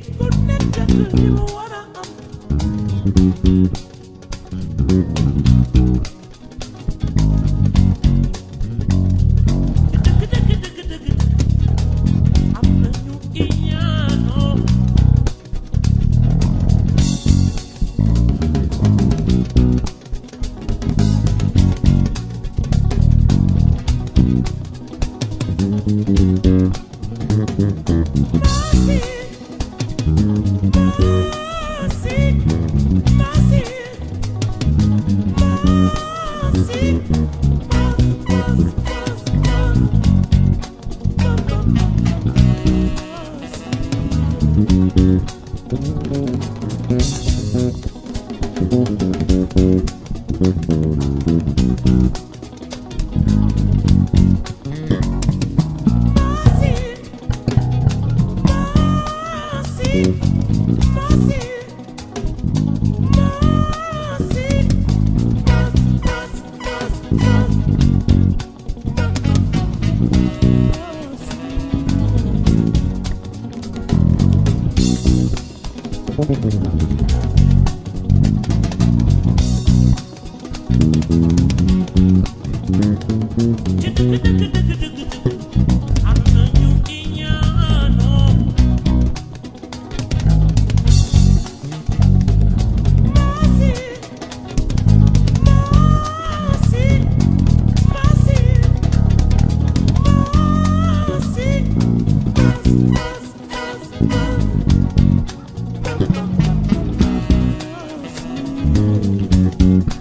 Thank you. Massive, massive. 소개드리겠습니다. Mm-hmm.